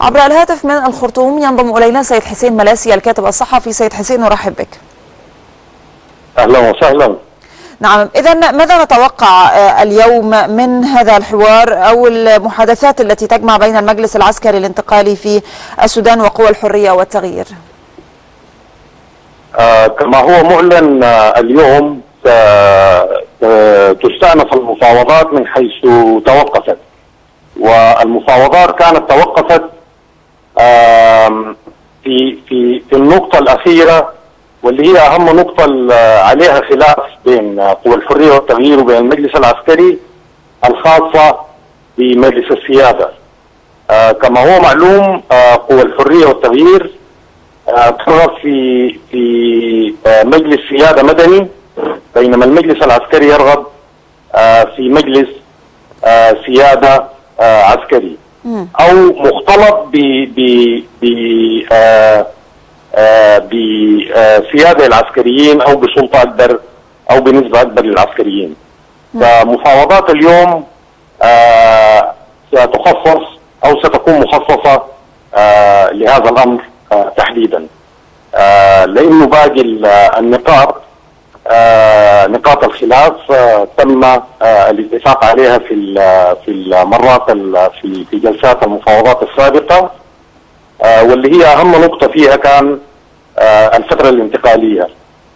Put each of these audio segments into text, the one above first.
عبر الهاتف من الخرطوم ينضم إلينا سيد حسين ملاسي الكاتب الصحفي. سيد حسين نرحب بك. أهلا وسهلا. نعم اذا ماذا نتوقع اليوم من هذا الحوار أو المحادثات التي تجمع بين المجلس العسكري الانتقالي في السودان وقوى الحرية والتغيير؟ آه كما هو معلن آه اليوم تستأنف المفاوضات من حيث توقفت. والمفاوضات كانت توقفت في في في النقطة الأخيرة واللي هي أهم نقطة عليها خلاف بين قوى الحرية والتغيير وبين المجلس العسكري الخاصة بمجلس السيادة. كما هو معلوم قوى الحرية والتغيير قرر في في مجلس سيادة مدني بينما المجلس العسكري يرغب في مجلس سيادة عسكري. أو مختلط ب ب ب بسياده العسكريين أو بسلطة أكبر أو بنسبة أكبر للعسكريين. فمفاوضات اليوم ستخصص أو ستكون مخصصة لهذا الأمر تحديدا. لأنه باقي النقاط نقاط الخلاف تم الاتفاق عليها في في المرات في في جلسات المفاوضات السابقة. واللي هي أهم نقطة فيها كان الفترة الانتقالية.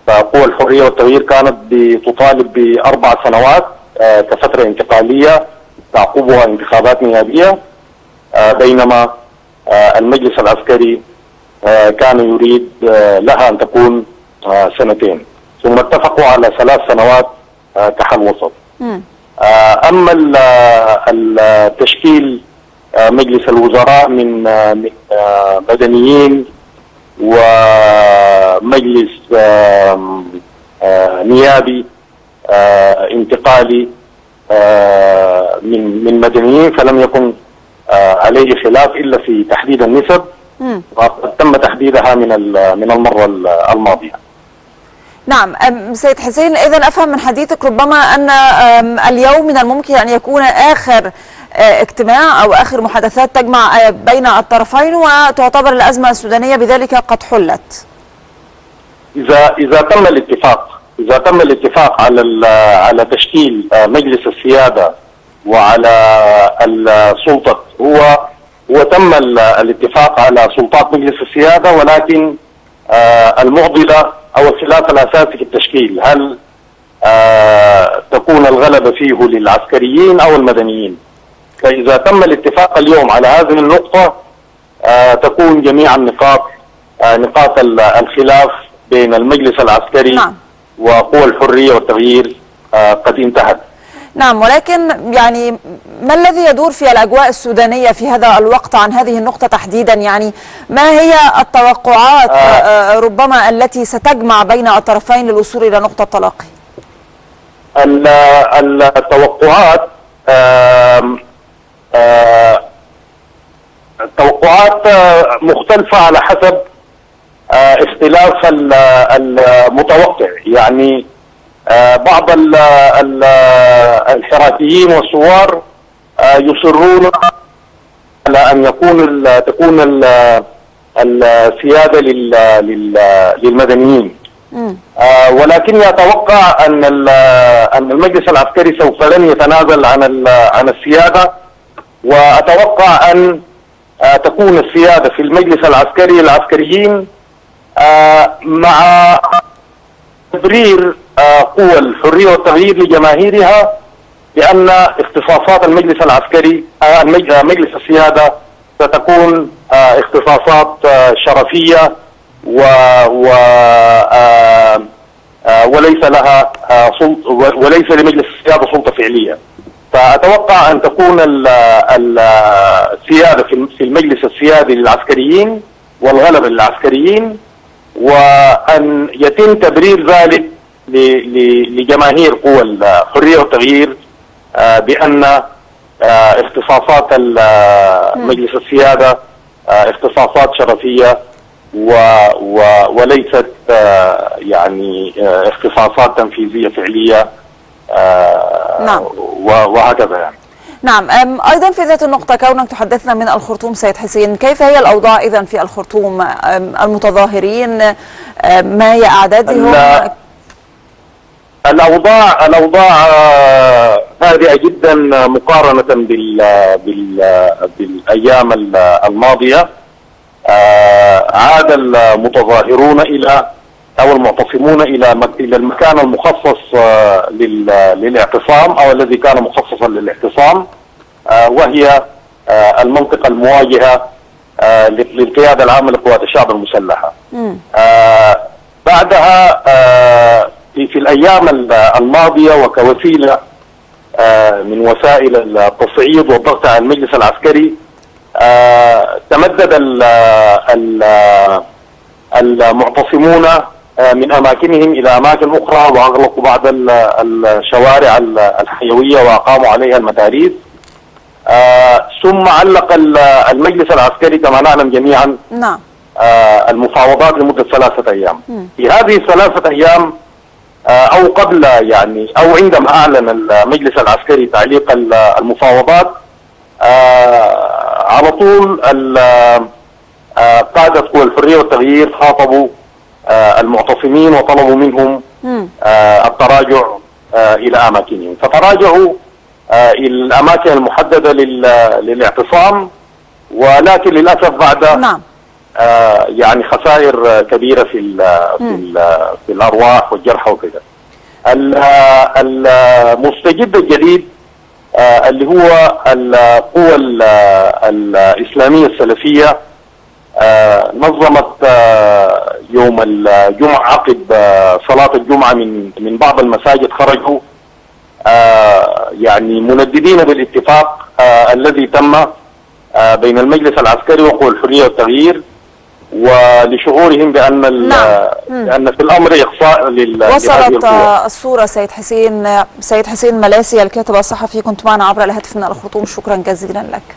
فقوى الحريه والتغيير كانت بتطالب بأربع سنوات كفترة انتقالية تعقبها انتخابات نيابية. بينما المجلس العسكري كان يريد لها أن تكون سنتين. ثم اتفقوا على ثلاث سنوات كحل وسط. أما التشكيل مجلس الوزراء من مدنيين ومجلس نيابي انتقالي من من مدنيين فلم يكن عليه خلاف إلا في تحديد النسب. وقد تم تحديدها من من المرة الماضية. نعم سيد حسين إذا أفهم من حديثك ربما أن اليوم من الممكن أن يكون آخر اجتماع أو آخر محادثات تجمع بين الطرفين وتعتبر الأزمة السودانية بذلك قد حلت. إذا إذا تم الاتفاق إذا تم الاتفاق على على تشكيل مجلس السيادة وعلى السلطه هو وتم الاتفاق على سلطات مجلس السيادة ولكن المعضله أو الخلاف الأساسي في التشكيل هل آه تكون الغلبه فيه للعسكريين أو المدنيين فإذا تم الاتفاق اليوم على هذه النقطة آه تكون جميع النقاط آه نقاط الخلاف بين المجلس العسكري نعم. وقوى الحرية والتغيير آه قد انتهت نعم ولكن يعني ما الذي يدور في الأجواء السودانية في هذا الوقت عن هذه النقطة تحديدا؟ يعني ما هي التوقعات آه. ربما التي ستجمع بين الطرفين للوصول إلى نقطة تلاقي؟ التوقعات آه آه التوقعات مختلفة على حسب اختلاف المتوقع. يعني بعض ال ال الحراتيين والثوار يصرون على أن يكون تكون ال السيادة لل للمدنيين. ولكن أتوقع أن أن المجلس العسكري سوف لن يتنازل عن عن السيادة وأتوقع أن تكون السيادة في المجلس العسكري العسكريين مع تبرير قوى الحرية والتغيير لجماهيرها بان اختصاصات المجلس العسكري مجلس السيادة ستكون اختصاصات شرفية و, و وليس لها سلطه وليس لمجلس السيادة سلطة فعلية. فأتوقع أن تكون السيادة في المجلس السيادي للعسكريين والغلبه للعسكريين وأن يتم تبرير ذلك لجماهير قوى الحريه والتغيير بأن اختصاصات مجلس السيادة اختصاصات شرفية و و وليست يعني اختصاصات تنفيذية فعلية نعم. وهكذا يعني. نعم. أيضا في ذات النقطة كونك تحدثنا من الخرطوم سيد حسين كيف هي الأوضاع اذا في الخرطوم؟ المتظاهرين ما هي أعدادهم؟ الاوضاع الأوضاع آه، هادئه جدا مقارنة بال بال بالأيام ال- الماضية. آه، عاد المتظاهرون إلى أو المعتصمون إلى إلى المكان المخصص آه، لل- للاعتصام أو الذي كان مخصصا للاعتصام. آه، وهي آه، المنطقة المواجهة آه، للقيادة العامة لقوات الشعب المسلحة. آه، بعدها آه، في في الأيام ال- الماضية وكوسيلة آه، من وسائل التصعيد والضغط على المجلس العسكري آه، تمدد ال- ال- المعتصمون آه، من أماكنهم إلى أماكن أخرى وأغلقوا بعض ال- الشوارع ال- الحيوية وأقاموا عليها المدارس آه، ثم علق ال- المجلس العسكري كما نعلم جميعا نعم. المفاوضات لمدة ثلاثة أيام. في هذه الثلاثة أيام آه، أو قبل يعني أو عندما أعلن المجلس العسكري تعليق ال- المفاوضات آه، على طول آه، قادة قوى الحرية والتغيير خاطبوا المعتصمين وطلبوا منهم التراجع إلى أماكنهم. فتراجعوا إلى الأماكن المحددة لل- للاعتصام ولكن للأسف بعد نعم. يعني خسائر آه، كبيرة في ال في ال في الأرواح والجرحى وكذا. ال- المستجد الجديد آه، اللي هو القوى ال- الإسلامية السلفية آه، نظمت آه، يوم الجمعة عقب آه، صلاة الجمعة من من بعض المساجد خرجوا. آه، يعني منددين بالاتفاق آه، الذي تم آه، بين المجلس العسكري وقوى الحرية والتغيير. ولشعورهم بأن ال- نعم. بأن في الأمر إقصاء لل وصلت الصورة. سيد حسين سيد حسين ملاسي الكاتب الصحفي كنت معنا عبر الهاتف من الخرطوم شكرا جزيلا لك.